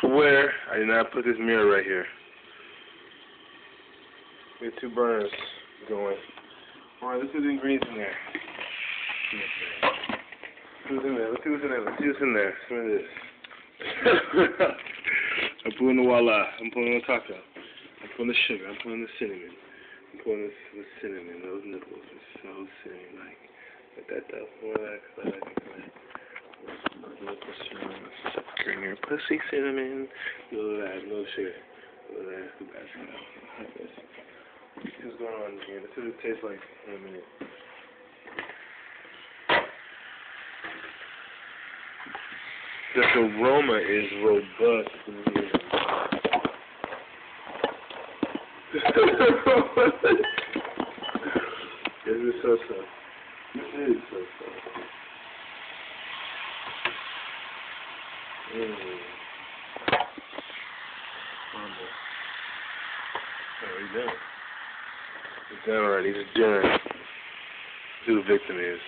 swear I did not put this mirror right here. We have two burners going. Alright, let's see the ingredients in there. What's in there? Let's see what's in there. Let's see what's in there. Some of this. I'm putting the voila. I'm putting the taco. I'm putting the sugar. I'm putting the cinnamon. I'm putting the, the cinnamon. Those nipples are so cinnamon. Like, like that though. More like, like. Nipple cinnamon. Sucker in your pussy cinnamon. That. No sugar. No that. The best. Let's what's going on here. Let's see what it tastes like in a minute. The aroma is robust in here. this is so so. This is so so. Mmm. Humble. Oh, he's done. He's done already. He's done. Who the victim is.